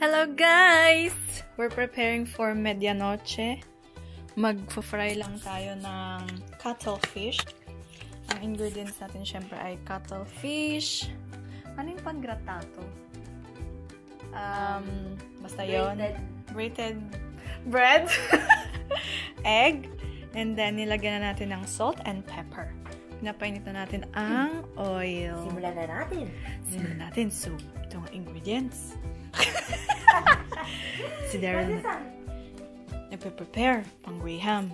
Hello guys! We're preparing for medianoche. Mag-fry lang tayo ng cuttlefish. Ang ingredients natin syempre ay cuttlefish. Ano yung pangratato? Um, basta yon Grated bread. Egg. And then, nilagyan na natin ng salt and pepper. Pinapainit na natin ang oil. Simulan na natin. Simulan natin. So, ito ang ingredients. si Daryl na nagpe-prepare pang Graham.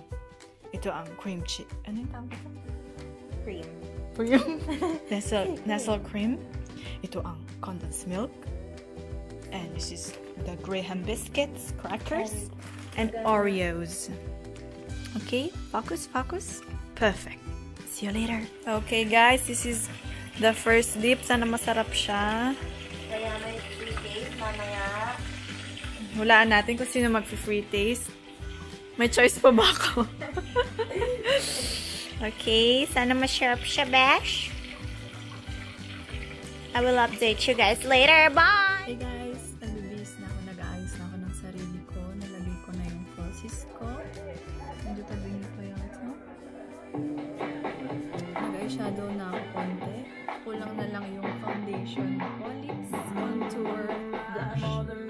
Ito ang cream cheese. Ano yung tawag? Cream. Cream? Nestle, Nestle cream. Ito ang condensed milk. And this is the Graham biscuits, crackers, and Oreos. Okay, focus, focus. Perfect. See you later. Okay guys, this is the first dip. Sana masarap siya. Hulaan natin kung sino mag-free taste. May choice pa ba ako? okay, sana masarap siya, Bash. I will update you guys later. Bye! Hey guys, nagbibis na ako. Nag-aayos na ako ng sarili ko. Nalagay ko na yung falsies ko. Medyo tabi niyo pa yung ito. Nag-eyeshadow na ako konti. Kulang na lang yung foundation ko. Lips, contour, blush.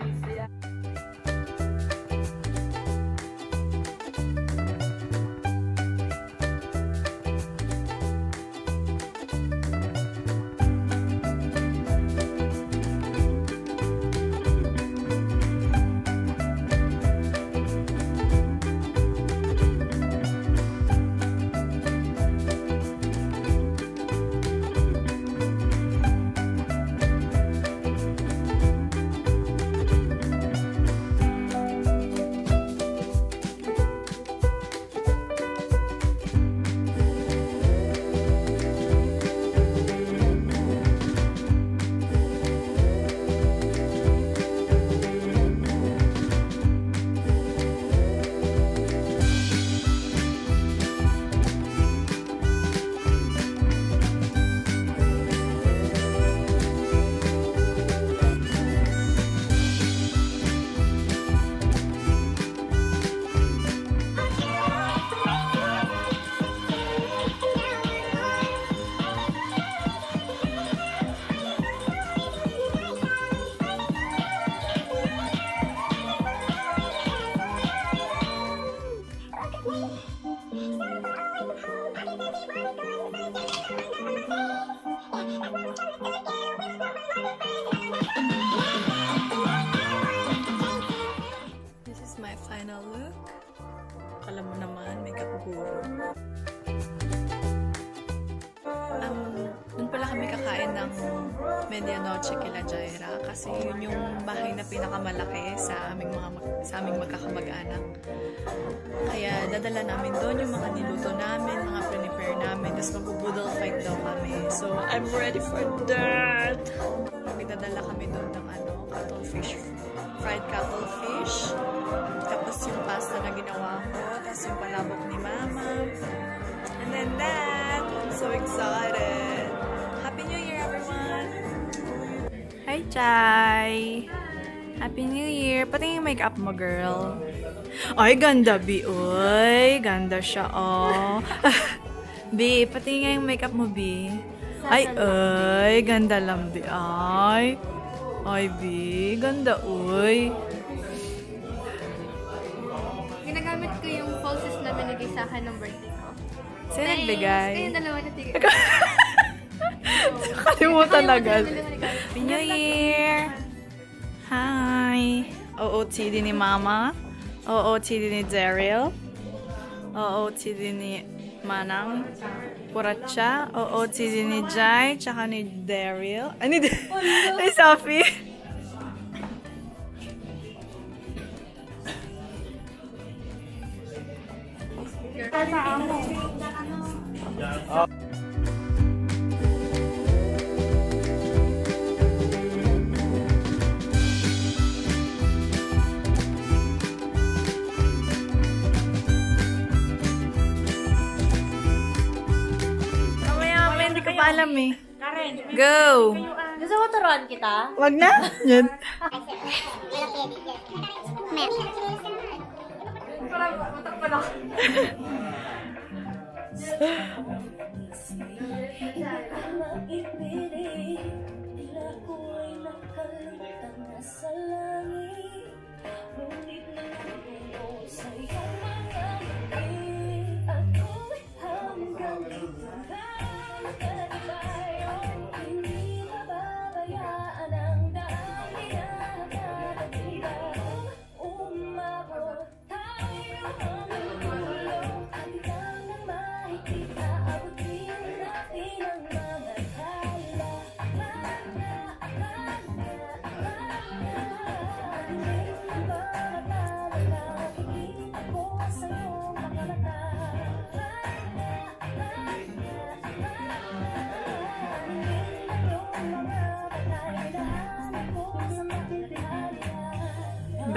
Final look. Akala mo naman, makeup guru. Um, dun pala kami kakain ng medianoche kila Jaira kasi yun yung bahay na pinakamalaki sa aming mga sa aming magkakamag-anak. Kaya dadala namin doon yung mga niluto namin, mga prepare namin, tapos mag-boodle fight daw kami. So, I'm ready for that! Magdadala kami doon ng ano, cuttlefish, fried cuttlefish, tapos yung pasta na ginawa ko, tapos yung palabok ni Mama. And then that! I'm so excited! Happy New Year, everyone! Hi, Chai! Happy New Year! Pati yung makeup mo, girl. Ay, ganda, B. Uy, ganda siya, oh. B, pati nga yung makeup mo, B. Ay, ay, ganda lang, B. Ay. Ay, B, ganda, uy. Ginagamit ko yung falsies na binigay sa akin ng birthday ko. Sino nagbigay? Kayong dalawa na tigil. Kalimutan agad. Happy New Year! Hi! OOTD ni Mama. OOTD ni Daryl. OOTD ni Manang. Puratcha. OOTD ni Jai. Tsaka ni Daryl. Ay, ni, ni Sophie. alam eh. Karen, Go! gusto mo turuan kita? Wag na? Yan. comment. Brab! Okay,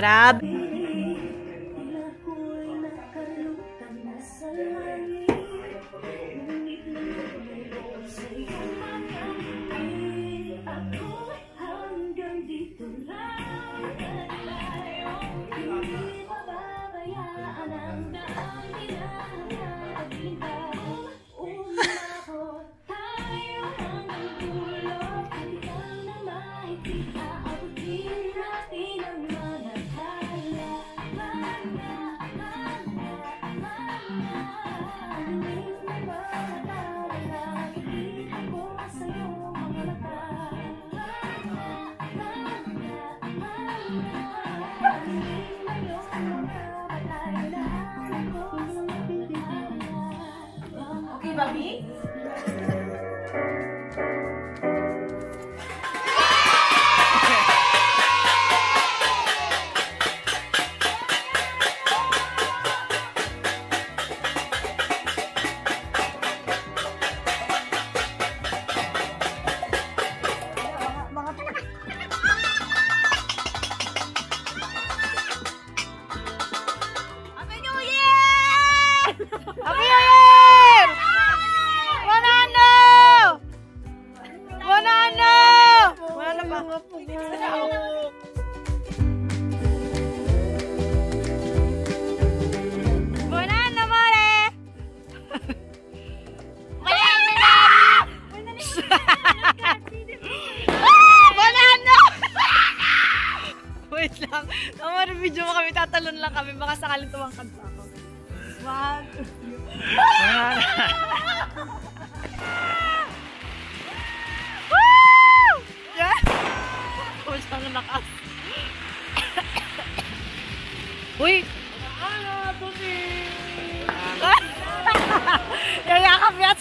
quebrado. Happy Banana pa. Banana, mare! Banana! Ah! Banana! Wait lang. Tama video mo. Tatalon lang kami. Baka sakaling tumangkad pa ako. One, two, three. Walang lakas. Uy! Ano, Tumi? Yayakap yat!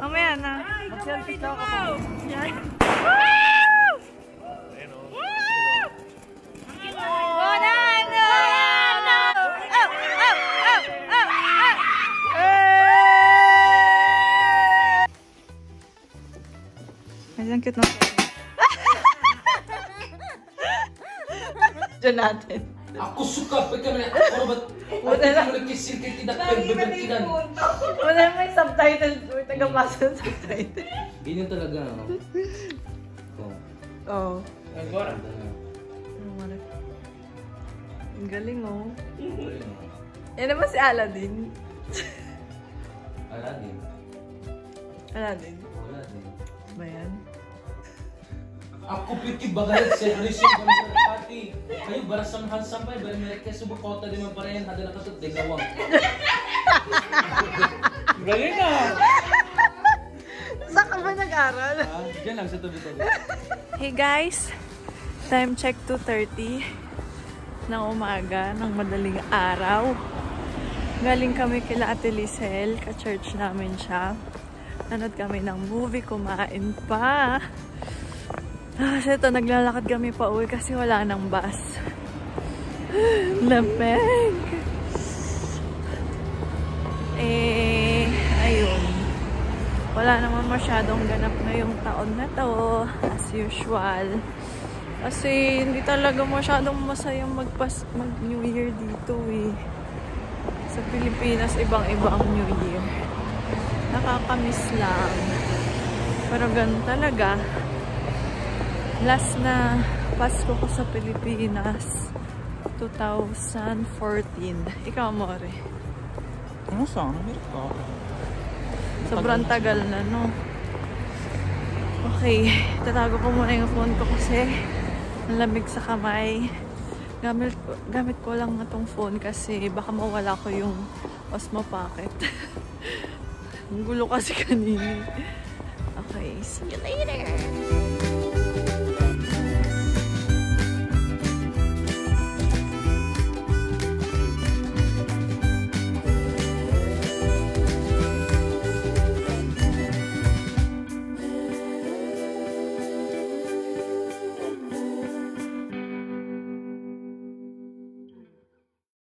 Mamaya na. Mag-selfie daw ako. Ang cute ng Diyan natin. Aku suka pegang Ako ba? Ako na kay tidak. Wala may subtitle. May tagapasa ng subtitle. Ganyan talaga. oh. Oh. Oo. Agora. Ang galing oh. Yan naman si Aladdin. Aladdin. Aladdin. Aladdin. Ba yan? Ako piti bagalat sa Rizal Pati. Kayo barasam hansam pa, bari meron kayo subok kota di man parehan, hada na kasot, di gawang. Galing ah! Saan ka ba nag-aral? Ah, Diyan lang sa tabi-tabi. Hey guys! Time check 2.30 ng umaga ng madaling araw. Galing kami kila Ate Lisel, ka-church namin siya. Nanood kami ng movie, kumain pa. Tapos ito, naglalakad kami pa uwi kasi wala nang bus. Lamig! Eh, ayun. Wala naman masyadong ganap ngayong taon na to, as usual. Kasi hindi talaga masyadong masayang magpas mag New Year dito eh. Sa Pilipinas, ibang-ibang New Year. Nakakamiss lang. Pero ganun talaga. Last na Pasko ko sa Pilipinas, 2014. Ikaw, More. Ano sa Amerika? Sobrang tagal na, no? Okay, tatago ko muna yung phone ko kasi ang lamig sa kamay. Gamit gamit ko lang na tong phone kasi baka mawala ko yung Osmo Pocket. ang gulo kasi kanina. Okay, see you later!